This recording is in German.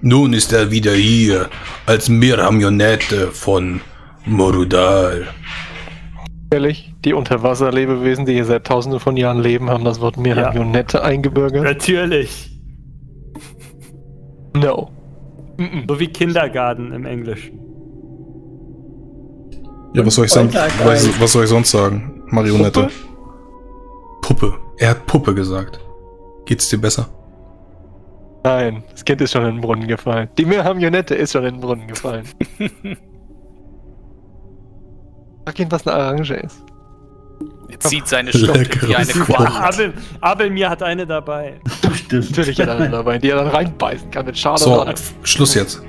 Nun ist er wieder hier als Marionette von Morudal. Ehrlich, die Unterwasserlebewesen, die hier seit tausenden von Jahren leben, haben das Wort Marionette eingebürgert? Natürlich. No. So wie Kindergarten im Englischen. Ja, was soll ich, sonst, was, was soll ich sonst sagen? Marionette. Puppe? Er hat Puppe gesagt. Geht's dir besser? Nein, das Kind ist schon in den Brunnen gefallen. Die Marionette ist schon in den Brunnen gefallen. Sag ihm, was eine Orange ist. Er zieht seine Schlucht wie eine Qual. Abel, Abel mir hat eine dabei. Natürlich hat er eine dabei, die er dann reinbeißen kann mit Schale So. Schluss jetzt.